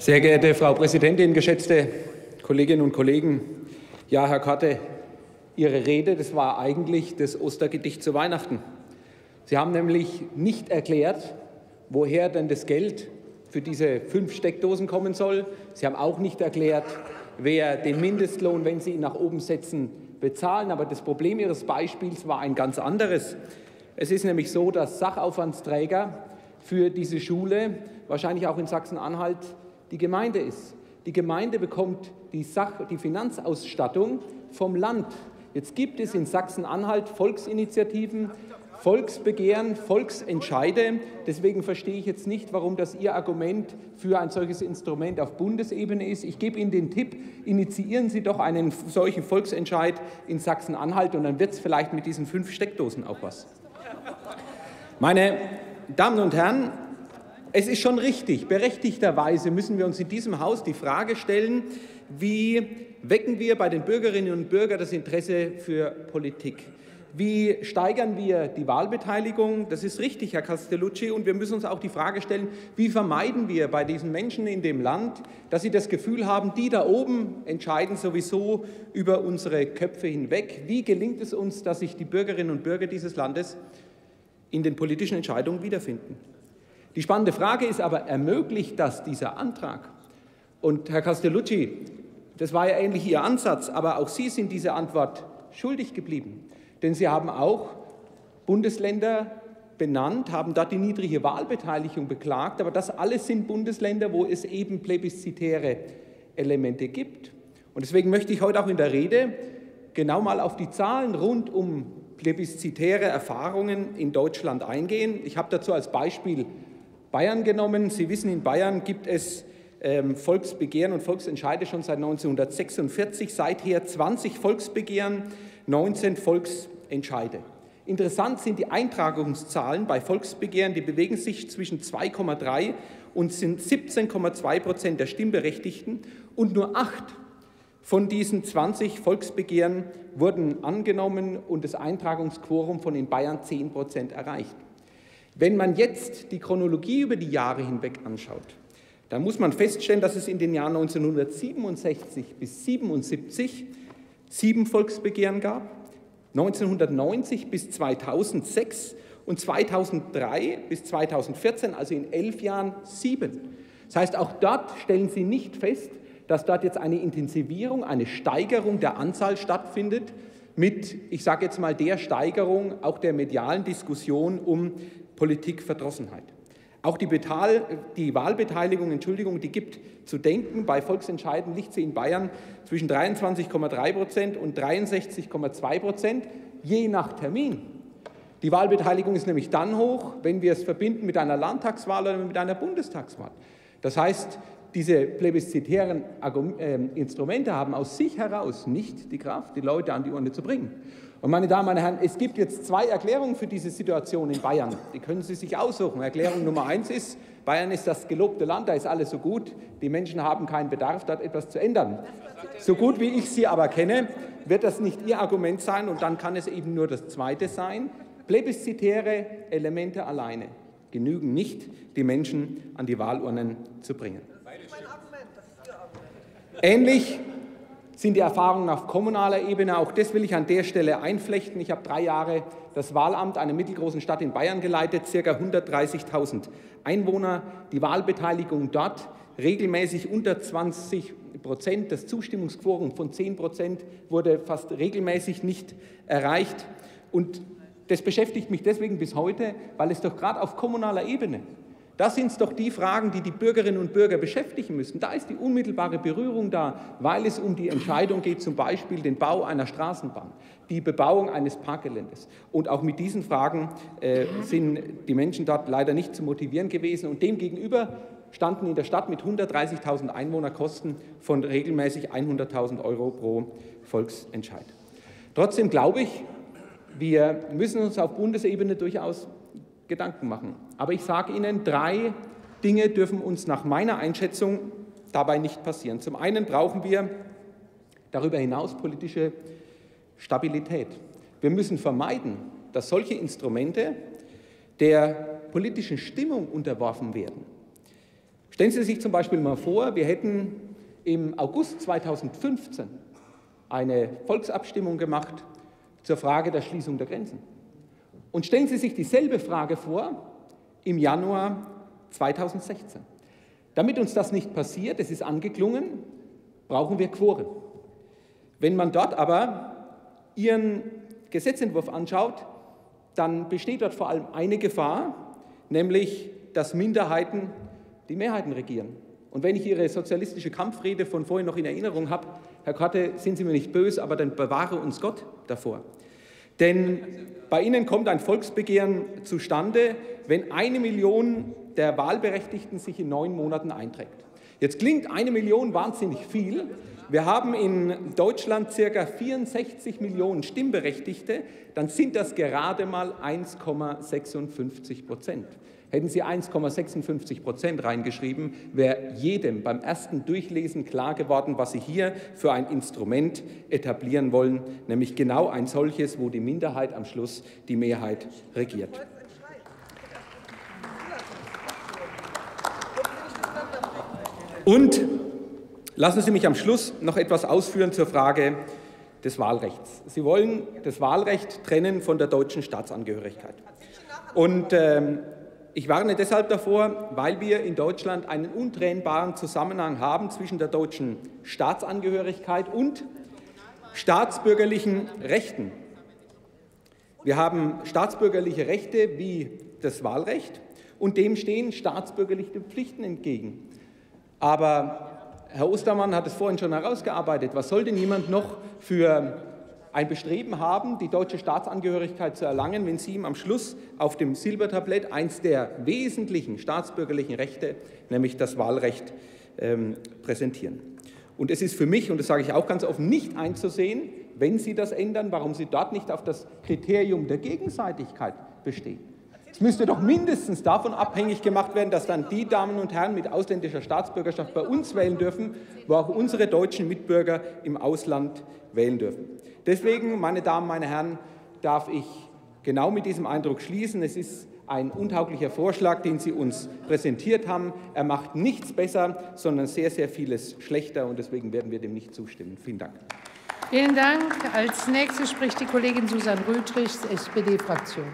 Sehr geehrte Frau Präsidentin, geschätzte Kolleginnen und Kollegen! Ja, Herr Korte, Ihre Rede, das war eigentlich das Ostergedicht zu Weihnachten. Sie haben nämlich nicht erklärt, woher denn das Geld für diese fünf Steckdosen kommen soll. Sie haben auch nicht erklärt, wer den Mindestlohn, wenn Sie ihn nach oben setzen, bezahlen. Aber das Problem Ihres Beispiels war ein ganz anderes. Es ist nämlich so, dass Sachaufwandsträger für diese Schule wahrscheinlich auch in Sachsen-Anhalt die Gemeinde ist. Die Gemeinde bekommt die, Sach die Finanzausstattung vom Land. Jetzt gibt es in Sachsen-Anhalt Volksinitiativen, Volksbegehren, Volksentscheide. Deswegen verstehe ich jetzt nicht, warum das Ihr Argument für ein solches Instrument auf Bundesebene ist. Ich gebe Ihnen den Tipp, initiieren Sie doch einen solchen Volksentscheid in Sachsen-Anhalt und dann wird es vielleicht mit diesen fünf Steckdosen auch was. Meine Damen und Herren, es ist schon richtig, berechtigterweise müssen wir uns in diesem Haus die Frage stellen, wie wecken wir bei den Bürgerinnen und Bürgern das Interesse für Politik? Wie steigern wir die Wahlbeteiligung? Das ist richtig, Herr Castellucci. Und wir müssen uns auch die Frage stellen, wie vermeiden wir bei diesen Menschen in dem Land, dass sie das Gefühl haben, die da oben entscheiden sowieso über unsere Köpfe hinweg. Wie gelingt es uns, dass sich die Bürgerinnen und Bürger dieses Landes in den politischen Entscheidungen wiederfinden? Die spannende Frage ist aber, ermöglicht das dieser Antrag? Und Herr Castellucci, das war ja ähnlich Ihr Ansatz, aber auch Sie sind diese Antwort schuldig geblieben. Denn Sie haben auch Bundesländer benannt, haben dort die niedrige Wahlbeteiligung beklagt, aber das alles sind Bundesländer, wo es eben plebiszitäre Elemente gibt. Und deswegen möchte ich heute auch in der Rede genau mal auf die Zahlen rund um plebiszitäre Erfahrungen in Deutschland eingehen. Ich habe dazu als Beispiel Bayern genommen. Sie wissen, in Bayern gibt es ähm, Volksbegehren und Volksentscheide schon seit 1946, seither 20 Volksbegehren, 19 Volksentscheide. Interessant sind die Eintragungszahlen bei Volksbegehren, die bewegen sich zwischen 2,3 und sind 17,2 Prozent der Stimmberechtigten und nur acht von diesen 20 Volksbegehren wurden angenommen und das Eintragungsquorum von in Bayern 10 Prozent erreicht. Wenn man jetzt die Chronologie über die Jahre hinweg anschaut, dann muss man feststellen, dass es in den Jahren 1967 bis 1977 sieben Volksbegehren gab, 1990 bis 2006 und 2003 bis 2014, also in elf Jahren, sieben. Das heißt, auch dort stellen Sie nicht fest, dass dort jetzt eine Intensivierung, eine Steigerung der Anzahl stattfindet, mit, ich sage jetzt mal, der Steigerung auch der medialen Diskussion um Politikverdrossenheit. Auch die, Betal die Wahlbeteiligung, Entschuldigung, die gibt zu denken. Bei Volksentscheiden liegt sie in Bayern zwischen 23,3 Prozent und 63,2 Prozent, je nach Termin. Die Wahlbeteiligung ist nämlich dann hoch, wenn wir es verbinden mit einer Landtagswahl oder mit einer Bundestagswahl. Das heißt, diese plebiszitären ähm, Instrumente haben aus sich heraus nicht die Kraft, die Leute an die Urne zu bringen. Und meine Damen und Herren, es gibt jetzt zwei Erklärungen für diese Situation in Bayern. Die können Sie sich aussuchen. Erklärung Nummer eins ist, Bayern ist das gelobte Land, da ist alles so gut. Die Menschen haben keinen Bedarf, dort etwas zu ändern. So gut wie ich Sie aber kenne, wird das nicht Ihr Argument sein und dann kann es eben nur das zweite sein. Plebiszitäre Elemente alleine genügen nicht, die Menschen an die Wahlurnen zu bringen. Ähnlich sind die Erfahrungen auf kommunaler Ebene. Auch das will ich an der Stelle einflechten. Ich habe drei Jahre das Wahlamt einer mittelgroßen Stadt in Bayern geleitet, circa 130.000 Einwohner. Die Wahlbeteiligung dort regelmäßig unter 20 Prozent. Das Zustimmungsquorum von 10 Prozent wurde fast regelmäßig nicht erreicht. Und das beschäftigt mich deswegen bis heute, weil es doch gerade auf kommunaler Ebene das sind doch die Fragen, die die Bürgerinnen und Bürger beschäftigen müssen. Da ist die unmittelbare Berührung da, weil es um die Entscheidung geht, zum Beispiel den Bau einer Straßenbahn, die Bebauung eines Parkgeländes. Und auch mit diesen Fragen äh, sind die Menschen dort leider nicht zu motivieren gewesen. Und demgegenüber standen in der Stadt mit 130.000 Einwohnern Kosten von regelmäßig 100.000 Euro pro Volksentscheid. Trotzdem glaube ich, wir müssen uns auf Bundesebene durchaus Gedanken machen. Aber ich sage Ihnen, drei Dinge dürfen uns nach meiner Einschätzung dabei nicht passieren. Zum einen brauchen wir darüber hinaus politische Stabilität. Wir müssen vermeiden, dass solche Instrumente der politischen Stimmung unterworfen werden. Stellen Sie sich zum Beispiel mal vor, wir hätten im August 2015 eine Volksabstimmung gemacht zur Frage der Schließung der Grenzen. Und stellen Sie sich dieselbe Frage vor im Januar 2016. Damit uns das nicht passiert, es ist angeklungen, brauchen wir Quoren. Wenn man dort aber Ihren Gesetzentwurf anschaut, dann besteht dort vor allem eine Gefahr, nämlich dass Minderheiten die Mehrheiten regieren. Und wenn ich Ihre sozialistische Kampfrede von vorhin noch in Erinnerung habe, Herr Korte, sind Sie mir nicht böse, aber dann bewahre uns Gott davor. Denn bei Ihnen kommt ein Volksbegehren zustande, wenn eine Million der Wahlberechtigten sich in neun Monaten einträgt. Jetzt klingt eine Million wahnsinnig viel. Wir haben in Deutschland circa 64 Millionen Stimmberechtigte, dann sind das gerade mal 1,56 Prozent. Hätten Sie 1,56 Prozent reingeschrieben, wäre jedem beim ersten Durchlesen klar geworden, was Sie hier für ein Instrument etablieren wollen, nämlich genau ein solches, wo die Minderheit am Schluss die Mehrheit regiert. Und lassen Sie mich am Schluss noch etwas ausführen zur Frage des Wahlrechts. Sie wollen das Wahlrecht trennen von der deutschen Staatsangehörigkeit. Und ähm, ich warne deshalb davor, weil wir in Deutschland einen untrennbaren Zusammenhang haben zwischen der deutschen Staatsangehörigkeit und staatsbürgerlichen Rechten. Wir haben staatsbürgerliche Rechte wie das Wahlrecht und dem stehen staatsbürgerliche Pflichten entgegen. Aber Herr Ostermann hat es vorhin schon herausgearbeitet. Was soll denn jemand noch für ein Bestreben haben, die deutsche Staatsangehörigkeit zu erlangen, wenn Sie ihm am Schluss auf dem Silbertablett eins der wesentlichen staatsbürgerlichen Rechte, nämlich das Wahlrecht, ähm, präsentieren. Und es ist für mich, und das sage ich auch ganz offen, nicht einzusehen, wenn Sie das ändern, warum Sie dort nicht auf das Kriterium der Gegenseitigkeit bestehen. Es müsste doch mindestens davon abhängig gemacht werden, dass dann die Damen und Herren mit ausländischer Staatsbürgerschaft bei uns wählen dürfen, wo auch unsere deutschen Mitbürger im Ausland wählen dürfen. Deswegen, meine Damen, meine Herren, darf ich genau mit diesem Eindruck schließen. Es ist ein untauglicher Vorschlag, den Sie uns präsentiert haben. Er macht nichts besser, sondern sehr, sehr vieles schlechter. Und deswegen werden wir dem nicht zustimmen. Vielen Dank. Vielen Dank. Als nächste spricht die Kollegin Susanne Rütrichs, SPD-Fraktion.